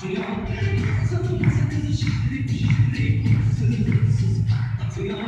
重要，人生路上只有你，只有你，只有你，最重要。